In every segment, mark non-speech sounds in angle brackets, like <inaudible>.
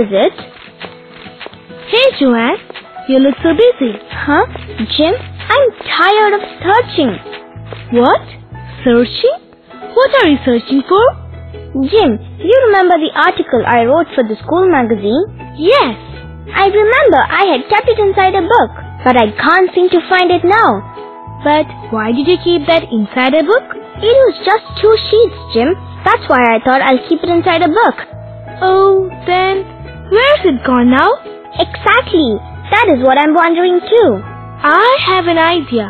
Is it? Hey, Joanne. You look so busy. Huh? Jim, I'm tired of searching. What? Searching? What are you searching for? Jim, you remember the article I wrote for the school magazine? Yes. I remember I had kept it inside a book, but I can't seem to find it now. But why did you keep that inside a book? It was just two sheets, Jim. That's why I thought I'll keep it inside a book. Oh, then where's it gone now? Exactly. That is what I'm wondering too. I have an idea.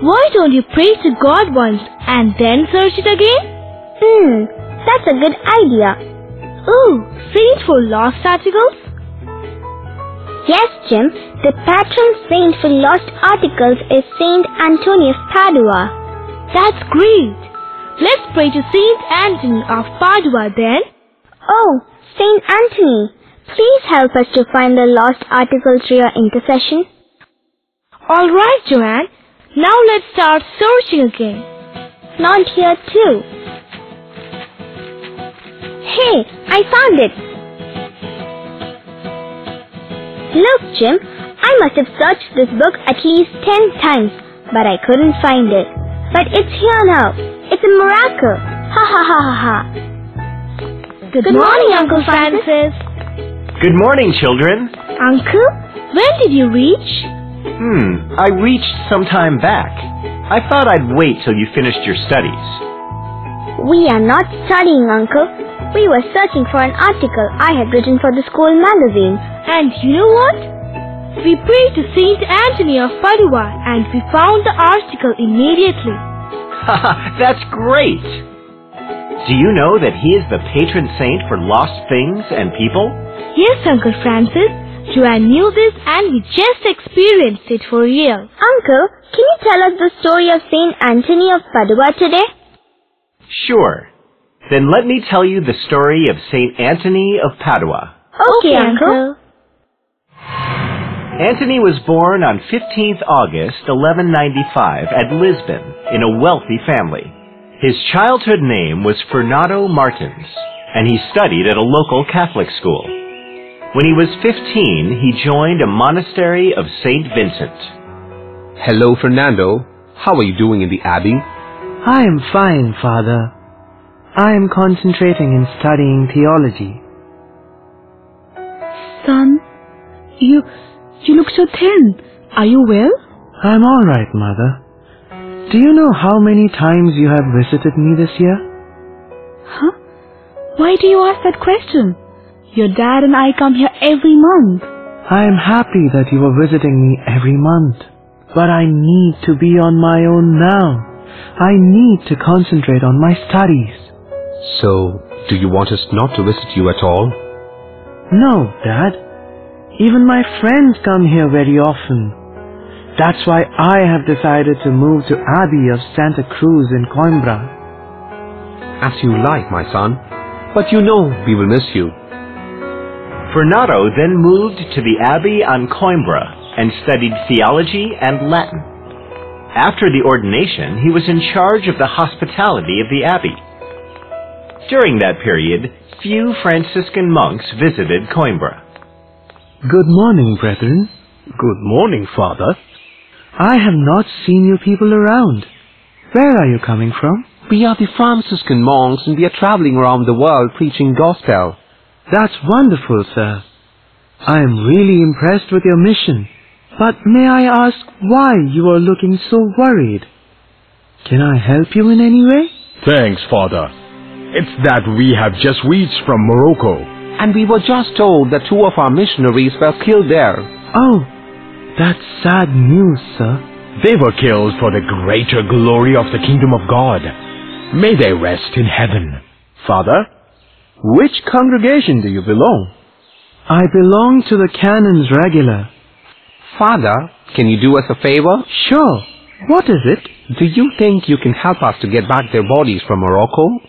Why don't you pray to God once and then search it again? Hmm, that's a good idea. Ooh, saint for lost articles? Yes, Jim. The patron saint for lost articles is Saint Anthony of Padua. That's great. Let's pray to Saint Anthony of Padua then. Oh, Saint Anthony, please help us to find the lost article through your intercession. All right, Joanne. Now let's start searching again. Not here too. Hey, I found it. Look, Jim, I must have searched this book at least ten times, but I couldn't find it. But it's here now. It's a miracle. Ha ha ha ha ha. Good, Good morning, Uncle Francis. Good morning, children. Uncle, when did you reach? Hmm, I reached some time back. I thought I'd wait till you finished your studies. We are not studying, Uncle. We were searching for an article I had written for the school magazine. And you know what? We prayed to Saint Anthony of Padua and we found the article immediately. Haha, <laughs> that's great! Do you know that he is the patron saint for lost things and people? Yes, Uncle Francis. Joanne knew this and we just experienced it for real. Uncle, can you tell us the story of Saint Anthony of Padua today? Sure. Then let me tell you the story of Saint Anthony of Padua. Okay, Uncle. Anthony was born on 15th August 1195 at Lisbon in a wealthy family. His childhood name was Fernando Martins, and he studied at a local Catholic school. When he was 15, he joined a monastery of St. Vincent. Hello, Fernando. How are you doing in the Abbey? I am fine, Father. I am concentrating in studying theology. Son, you, you look so thin. Are you well? I'm alright, Mother. Do you know how many times you have visited me this year? Huh? Why do you ask that question? Your dad and I come here every month. I am happy that you are visiting me every month. But I need to be on my own now. I need to concentrate on my studies. So, do you want us not to visit you at all? No, Dad. Even my friends come here very often. That's why I have decided to move to Abbey of Santa Cruz in Coimbra. As you like, my son. But you know we will miss you. Fernando then moved to the Abbey on Coimbra and studied theology and Latin. After the ordination, he was in charge of the hospitality of the Abbey. During that period, few Franciscan monks visited Coimbra. Good morning, brethren. Good morning, Father. I have not seen you people around. Where are you coming from? We are the Franciscan monks and we are traveling around the world preaching gospel. That's wonderful, sir. I am really impressed with your mission. But may I ask why you are looking so worried? Can I help you in any way? Thanks, Father. It's that we have just reached from Morocco. And we were just told that two of our missionaries were killed there. Oh, that's sad news, sir. They were killed for the greater glory of the kingdom of God. May they rest in heaven. Father, which congregation do you belong? I belong to the Canons Regular. Father, can you do us a favor? Sure. What is it? Do you think you can help us to get back their bodies from Morocco?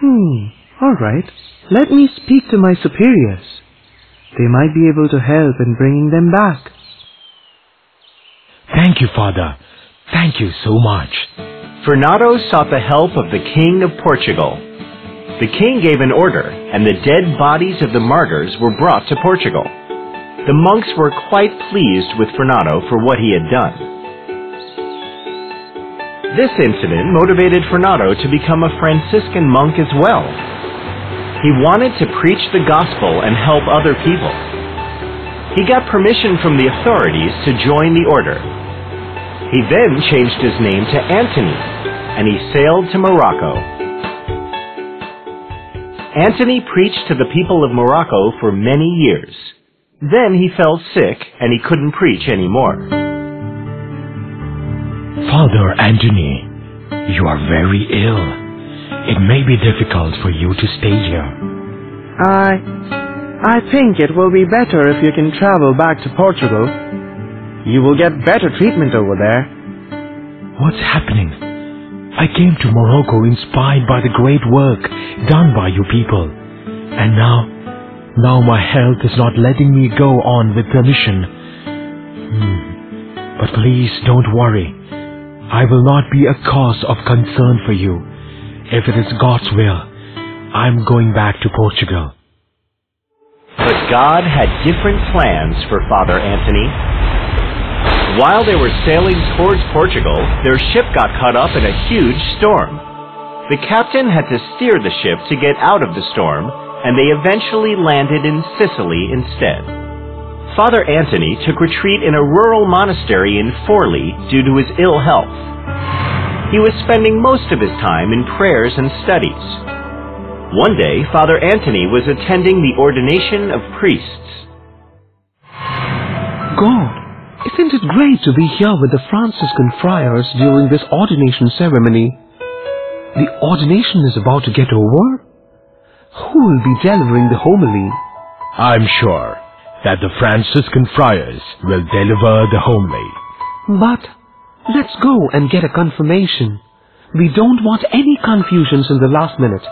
Hmm, alright. Let me speak to my superiors. They might be able to help in bringing them back. Thank you, Father. Thank you so much. Fernando sought the help of the King of Portugal. The king gave an order, and the dead bodies of the martyrs were brought to Portugal. The monks were quite pleased with Fernando for what he had done. This incident motivated Fernando to become a Franciscan monk as well. He wanted to preach the gospel and help other people. He got permission from the authorities to join the order. He then changed his name to Antony, and he sailed to Morocco. Antony preached to the people of Morocco for many years. Then he fell sick and he couldn't preach anymore. Father Antony, you are very ill. It may be difficult for you to stay here. I... I think it will be better if you can travel back to Portugal. You will get better treatment over there. What's happening? I came to Morocco inspired by the great work done by you people. And now now my health is not letting me go on with permission. Hmm. But please don't worry. I will not be a cause of concern for you. If it is God's will, I'm going back to Portugal. But God had different plans for Father Antony. While they were sailing towards Portugal, their ship got caught up in a huge storm. The captain had to steer the ship to get out of the storm and they eventually landed in Sicily instead. Father Antony took retreat in a rural monastery in Forli due to his ill health. He was spending most of his time in prayers and studies. One day, Father Antony was attending the ordination of priests. God, isn't it great to be here with the Franciscan friars during this ordination ceremony? The ordination is about to get over, who will be delivering the homily? I'm sure that the Franciscan friars will deliver the homily. But let's go and get a confirmation. We don't want any confusions in the last minute.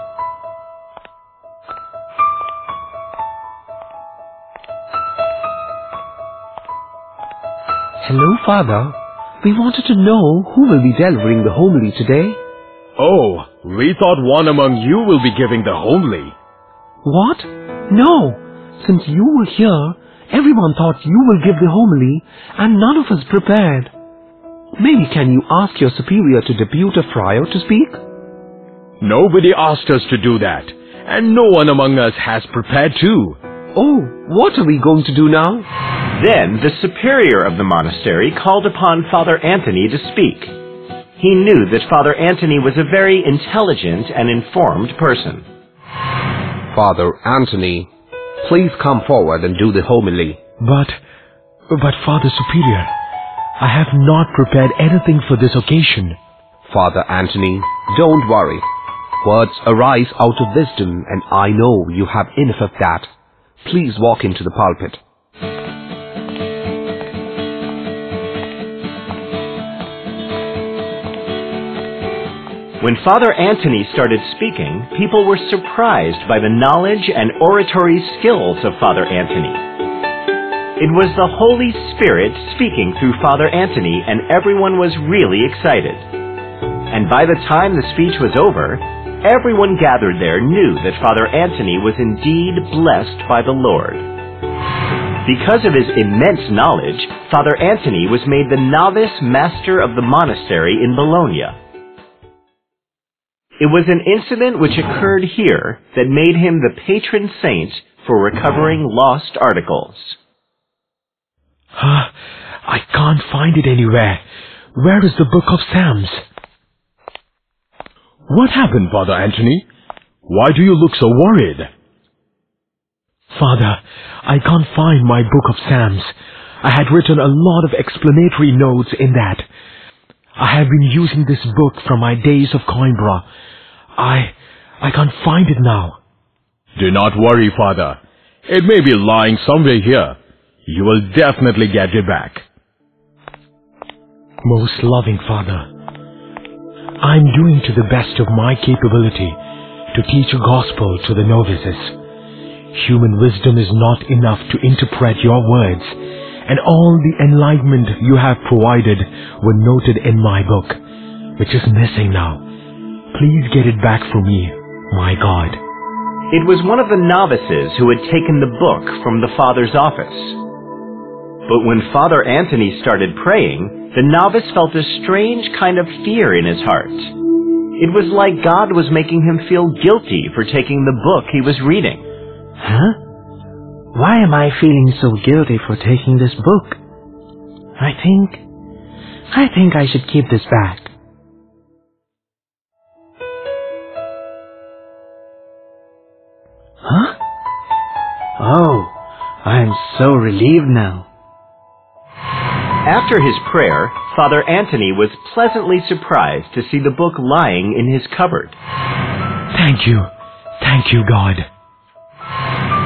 Hello, Father. We wanted to know who will be delivering the homily today. Oh, we thought one among you will be giving the homily. What? No. Since you were here, everyone thought you will give the homily, and none of us prepared. Maybe can you ask your superior to depute a friar to speak? Nobody asked us to do that, and no one among us has prepared too. Oh, what are we going to do now? Then the superior of the monastery called upon Father Anthony to speak. He knew that Father Anthony was a very intelligent and informed person. Father Anthony, please come forward and do the homily. But, but Father Superior, I have not prepared anything for this occasion. Father Anthony, don't worry. Words arise out of wisdom and I know you have enough of that. Please walk into the pulpit. When Father Anthony started speaking, people were surprised by the knowledge and oratory skills of Father Anthony. It was the Holy Spirit speaking through Father Anthony, and everyone was really excited. And by the time the speech was over, everyone gathered there knew that Father Antony was indeed blessed by the Lord. Because of his immense knowledge, Father Antony was made the novice master of the monastery in Bologna. It was an incident which occurred here that made him the patron saint for recovering lost articles. Huh? <sighs> I can't find it anywhere. Where is the book of Psalms? What happened, Father Antony? Why do you look so worried? Father, I can't find my book of Psalms. I had written a lot of explanatory notes in that. I have been using this book from my days of Coimbra I, I can't find it now. Do not worry, Father. It may be lying somewhere here. You will definitely get it back. Most loving Father, I'm doing to the best of my capability to teach a gospel to the novices. Human wisdom is not enough to interpret your words, and all the enlightenment you have provided were noted in my book, which is missing now. Please get it back for me, my God. It was one of the novices who had taken the book from the father's office. But when Father Anthony started praying, the novice felt a strange kind of fear in his heart. It was like God was making him feel guilty for taking the book he was reading. Huh? Why am I feeling so guilty for taking this book? I think... I think I should keep this back. Huh? Oh, I am so relieved now. After his prayer, Father Anthony was pleasantly surprised to see the book lying in his cupboard. Thank you. Thank you, God.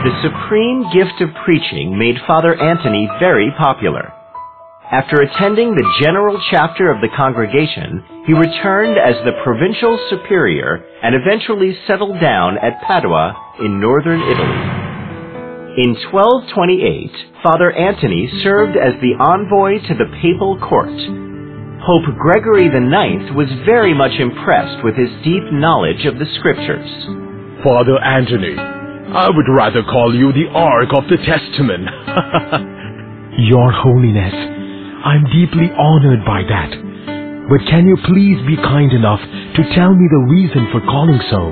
The supreme gift of preaching made Father Anthony very popular. After attending the general chapter of the congregation, he returned as the provincial superior and eventually settled down at Padua in northern Italy. In 1228, Father Antony served as the envoy to the papal court. Pope Gregory IX was very much impressed with his deep knowledge of the scriptures. Father Antony, I would rather call you the Ark of the Testament. <laughs> Your Holiness, I'm deeply honored by that. But can you please be kind enough to tell me the reason for calling so?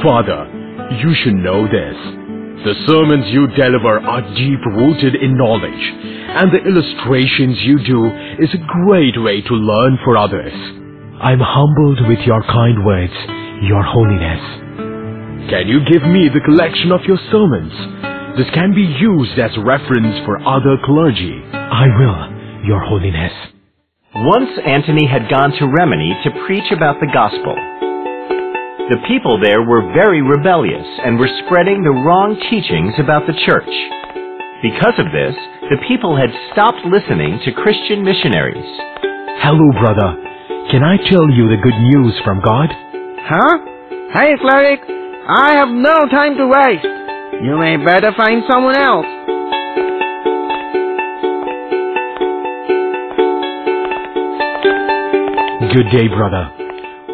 Father, you should know this. The sermons you deliver are deep rooted in knowledge, and the illustrations you do is a great way to learn for others. I'm humbled with your kind words, Your Holiness. Can you give me the collection of your sermons? This can be used as reference for other clergy. I will, Your Holiness. Once Antony had gone to Rimini to preach about the gospel. The people there were very rebellious and were spreading the wrong teachings about the church. Because of this, the people had stopped listening to Christian missionaries. Hello, brother. Can I tell you the good news from God? Huh? Hey, cleric! I have no time to waste. You may better find someone else. Good day, brother.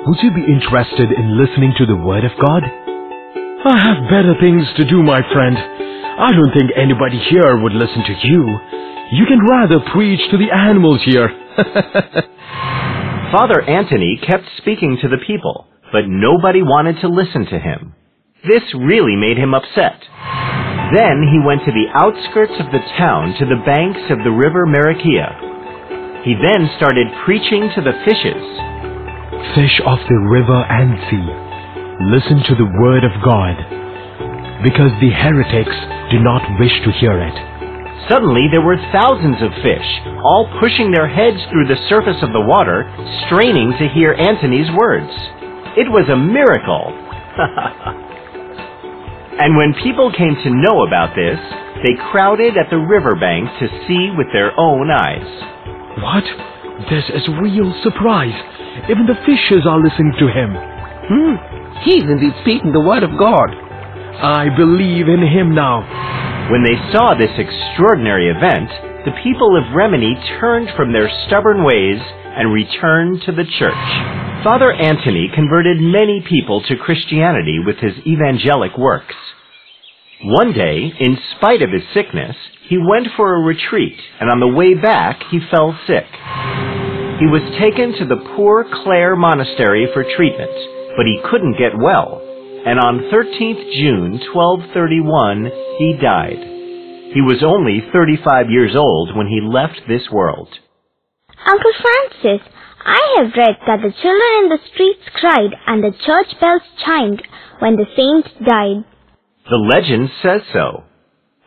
Would you be interested in listening to the Word of God? I have better things to do, my friend. I don't think anybody here would listen to you. You can rather preach to the animals here. <laughs> Father Anthony kept speaking to the people, but nobody wanted to listen to him. This really made him upset. Then he went to the outskirts of the town to the banks of the river Marecchia. He then started preaching to the fishes. Fish of the river and sea, listen to the word of God, because the heretics do not wish to hear it. Suddenly there were thousands of fish, all pushing their heads through the surface of the water, straining to hear Antony's words. It was a miracle. <laughs> and when people came to know about this, they crowded at the riverbank to see with their own eyes. What? This is real surprise. Even the fishes are listening to him. Hmm. is indeed speaking the word of God. I believe in him now. When they saw this extraordinary event, the people of Rimini turned from their stubborn ways and returned to the church. Father Anthony converted many people to Christianity with his evangelic works. One day, in spite of his sickness, he went for a retreat, and on the way back he fell sick. He was taken to the Poor Clare Monastery for treatment, but he couldn't get well, and on 13th June 1231 he died. He was only 35 years old when he left this world. Uncle Francis, I have read that the children in the streets cried and the church bells chimed when the saint died. The legend says so.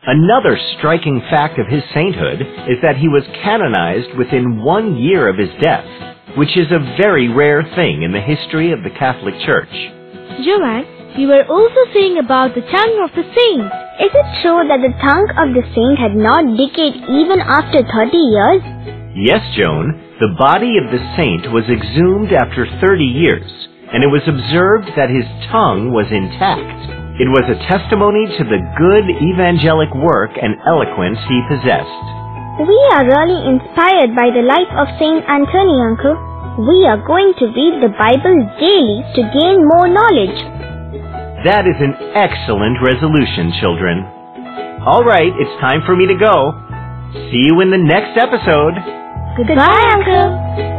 Another striking fact of his sainthood is that he was canonized within one year of his death, which is a very rare thing in the history of the Catholic Church. Joanne, you were also saying about the tongue of the saint. Is it true that the tongue of the saint had not decayed even after 30 years? Yes, Joan, the body of the saint was exhumed after 30 years, and it was observed that his tongue was intact. It was a testimony to the good evangelic work and eloquence he possessed. We are really inspired by the life of Saint Anthony, Uncle. We are going to read the Bible daily to gain more knowledge. That is an excellent resolution, children. All right, it's time for me to go. See you in the next episode. Goodbye, Uncle.